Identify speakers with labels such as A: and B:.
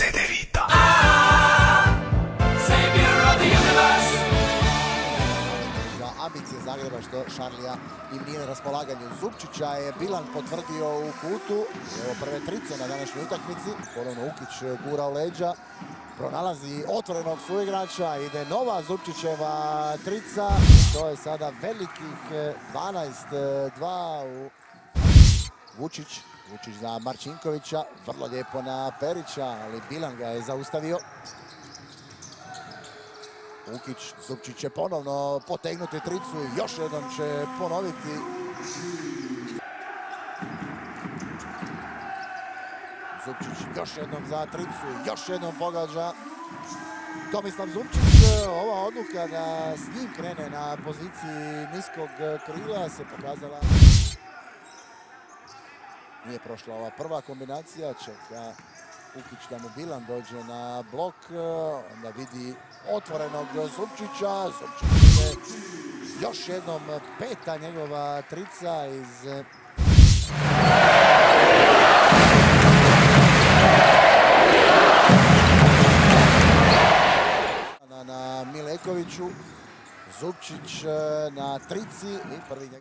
A: CD Vita.
B: za ambicije Zagreba što Šarlija im nije na raspolaganju. Zupčića je Bilan potvrdio u kutu. Evo prve trice na današnjoj utakmici. Ponovno Ukić gura u leđa. Pronalazi otvorenog suigrača. Ide nova Zupčićeva trica. To je sada velikih 12-2 u Vučić. Vučić za Marčinkovića. Vrlo lijepo na Perića, ali Bilan ga je zaustavio. Ukić, Zupčić će ponovno potegnuti tricu i još jednom će ponoviti. Zupčić još jednom za tricu još jednom pogađa. Tomislav Zupčić, ova odluka da s njim krene na poziciji niskog krila se pokazala. Nije prošla ova prva kombinacija, čeka Ukić da mu Bilan dođe na blok, onda vidi otvorenog Zupčića, Zupčić je još jednom peta njegova trica iz na, na Milekoviću, Zupčić na trici i prvi njegov